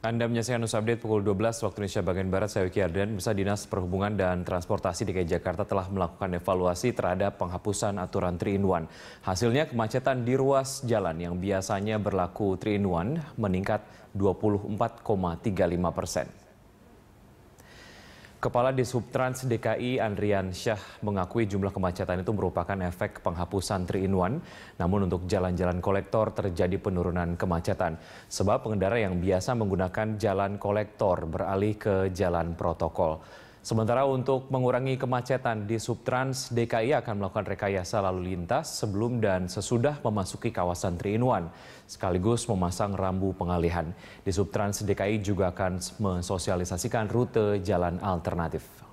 Anda menyaksikan News Update pukul 12 waktu Indonesia bagian Barat, saya Wiki Arden. Bisa Dinas Perhubungan dan Transportasi DKI Jakarta telah melakukan evaluasi terhadap penghapusan aturan 3 in 1. Hasilnya kemacetan di ruas jalan yang biasanya berlaku 3 in 1 meningkat 24,35 persen. Kepala Disubtrans DKI Andrian Syah mengakui jumlah kemacetan itu merupakan efek penghapusan 3 in 1. Namun untuk jalan-jalan kolektor terjadi penurunan kemacetan. Sebab pengendara yang biasa menggunakan jalan kolektor beralih ke jalan protokol. Sementara untuk mengurangi kemacetan di Subtrans, DKI akan melakukan rekayasa lalu lintas sebelum dan sesudah memasuki kawasan 3 in 1, sekaligus memasang rambu pengalihan. Di Subtrans, DKI juga akan mensosialisasikan rute jalan alternatif.